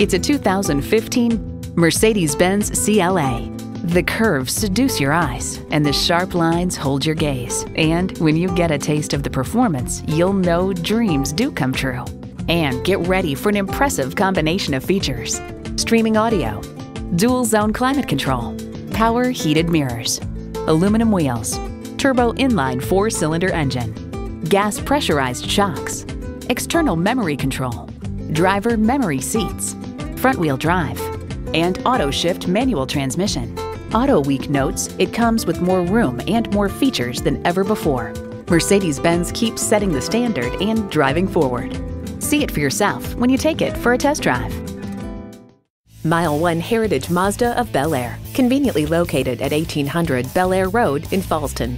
It's a 2015 Mercedes-Benz CLA. The curves seduce your eyes, and the sharp lines hold your gaze. And when you get a taste of the performance, you'll know dreams do come true. And get ready for an impressive combination of features. Streaming audio, dual zone climate control, power heated mirrors, aluminum wheels, turbo inline four-cylinder engine, gas pressurized shocks, external memory control, driver memory seats, front-wheel drive, and auto-shift manual transmission. Auto Week notes it comes with more room and more features than ever before. Mercedes-Benz keeps setting the standard and driving forward. See it for yourself when you take it for a test drive. Mile 1 Heritage Mazda of Bel Air, conveniently located at 1800 Bel Air Road in Fallston.